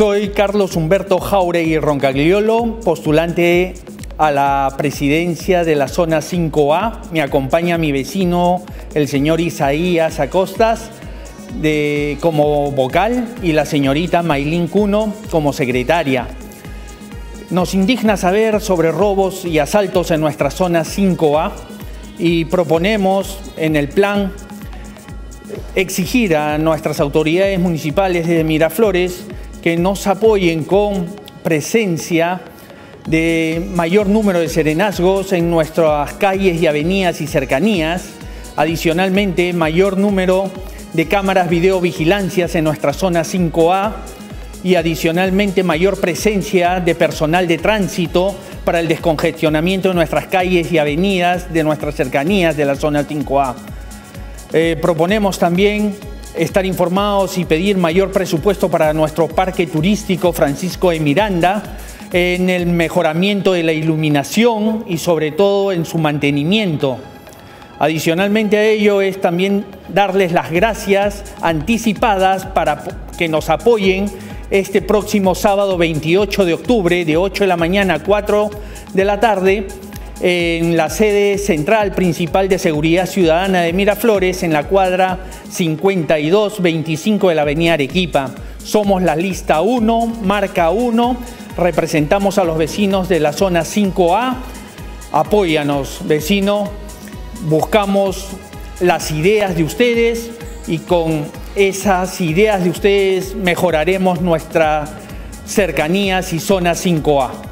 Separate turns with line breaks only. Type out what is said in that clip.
Soy Carlos Humberto Jauregui Roncagliolo, postulante a la presidencia de la zona 5A. Me acompaña mi vecino, el señor Isaías Acostas, como vocal y la señorita Maylin Cuno como secretaria. Nos indigna saber sobre robos y asaltos en nuestra zona 5A y proponemos en el plan exigir a nuestras autoridades municipales de Miraflores que nos apoyen con presencia de mayor número de serenazgos en nuestras calles y avenidas y cercanías, adicionalmente mayor número de cámaras videovigilancias en nuestra zona 5A y adicionalmente mayor presencia de personal de tránsito para el descongestionamiento de nuestras calles y avenidas de nuestras cercanías de la zona 5A. Eh, proponemos también estar informados y pedir mayor presupuesto para nuestro parque turístico Francisco de Miranda, en el mejoramiento de la iluminación y sobre todo en su mantenimiento. Adicionalmente a ello es también darles las gracias anticipadas para que nos apoyen este próximo sábado 28 de octubre de 8 de la mañana a 4 de la tarde en la sede central principal de Seguridad Ciudadana de Miraflores, en la cuadra 5225 de la Avenida Arequipa. Somos la lista 1, marca 1, representamos a los vecinos de la zona 5A. Apóyanos, vecino, buscamos las ideas de ustedes y con esas ideas de ustedes mejoraremos nuestras cercanías y zona 5A.